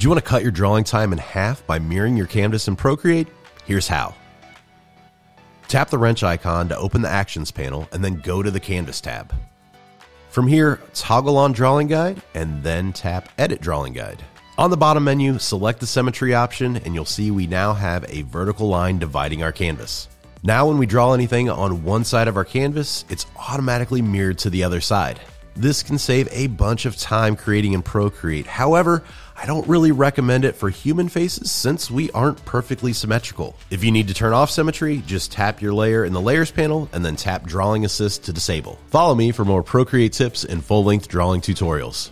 Do you want to cut your drawing time in half by mirroring your canvas in Procreate? Here's how. Tap the wrench icon to open the Actions panel and then go to the Canvas tab. From here, toggle on Drawing Guide and then tap Edit Drawing Guide. On the bottom menu, select the symmetry option and you'll see we now have a vertical line dividing our canvas. Now when we draw anything on one side of our canvas, it's automatically mirrored to the other side. This can save a bunch of time creating in Procreate. However, I don't really recommend it for human faces since we aren't perfectly symmetrical. If you need to turn off symmetry, just tap your layer in the Layers panel and then tap Drawing Assist to disable. Follow me for more Procreate tips and full length drawing tutorials.